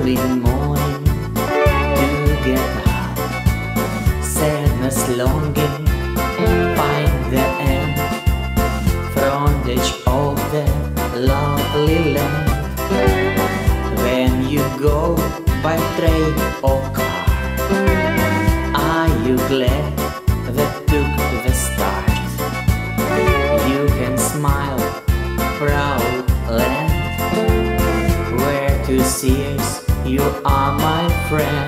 early the morning to get. Sadness longing, find the end. Frontage of the lovely land. When you go by train or car, are you glad that took the start? You can smile, proud land, where two seas you are my friend.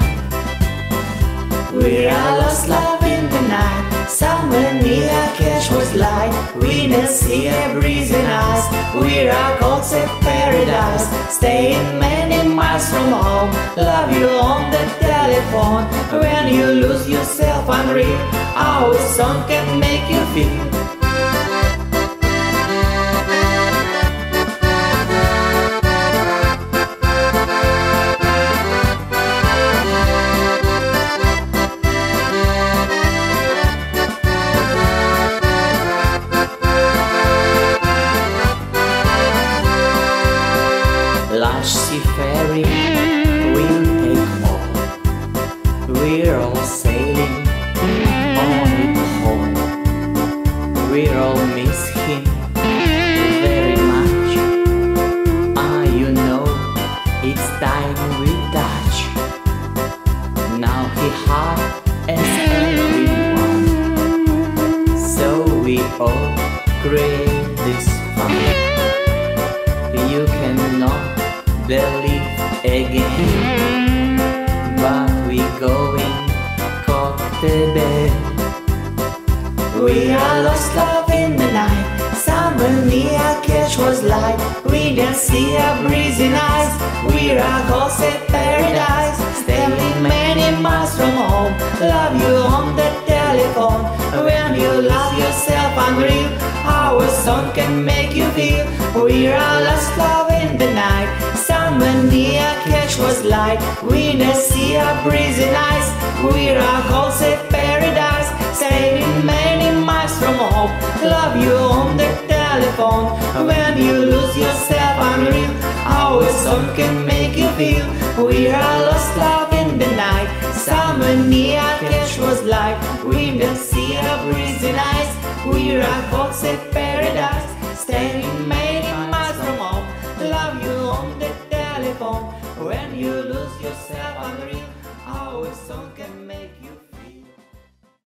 We are lost love in the night. Somewhere near was light. We don't see a breeze in us. We are called safe paradise. Staying many miles from home. Love you on the telephone. When you lose yourself unreal Our song can make you feel seafaring will take more. We're all sailing on it home. We're all miss him very much. Ah, you know, it's time we touch. Now he hard as everyone. So we all create this fun. You cannot believe again. But we going Koktebel We are lost love in the night. Somewhere near Kerch was light. We don't see a breeze in eyes We are ghosts at paradise. Standing many miles from home. Love you on the telephone. When you love yourself unreal Our song can make you feel. We are lost love in the night Somewhere near Kerch was light We don't see a breeze in eyes We are a ghosts at paradise. Standing many miles from home. Love you on the telephone. When you lose yourself unreal. Our song can make you feel. We are a lost love in the night. Summer near Kerch was light We don't see a breeze in eyes We are a gods at paradise. Standing many When you lose yourself unreal Our song can make you